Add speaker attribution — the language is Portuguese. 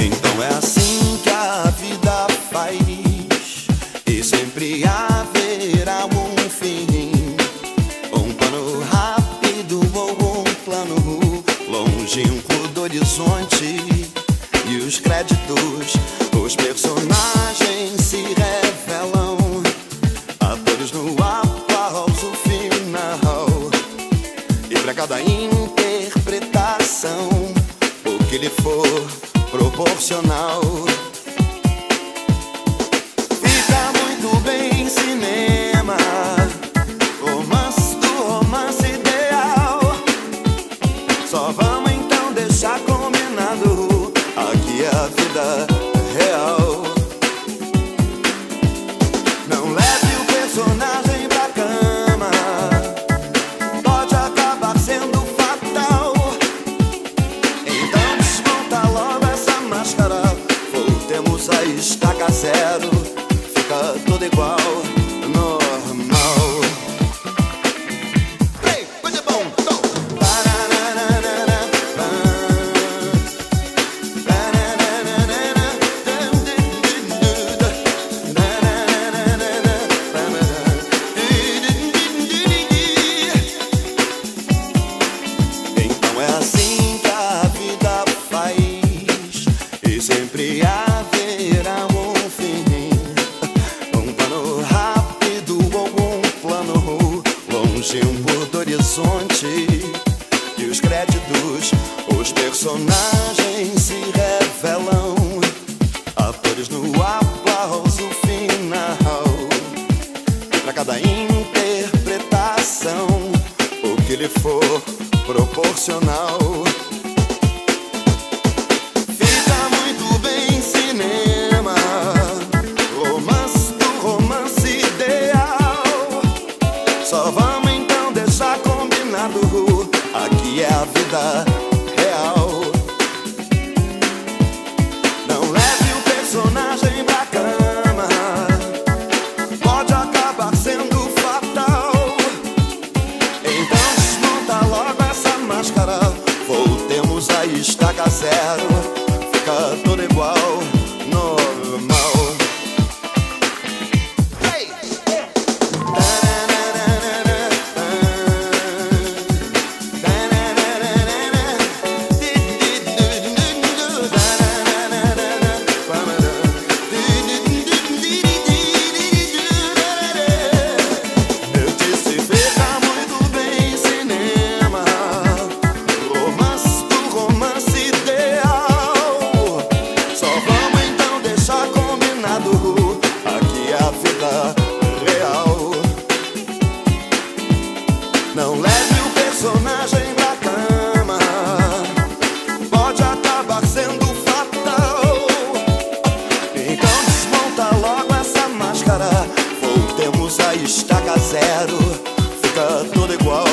Speaker 1: Então é assim Os créditos, os personagens se revelam. Atores no aplauso final. E pra cada interpretação O que lhe for proporcional. Vida real. Não leve o personagem pra cama, pode acabar sendo fatal. Então desmonta logo essa máscara Voltemos a estaca zero Fica tudo igual, horizonte E os créditos, os personagens se revelam. Atores no aplauso final. E pra cada interpretação O que lhe for proporcional Yeah. Não leve o personagem pra cama. Pode acabar sendo fatal. Então desmonta logo essa máscara. Voltemos a estaca zero. Fica tudo igual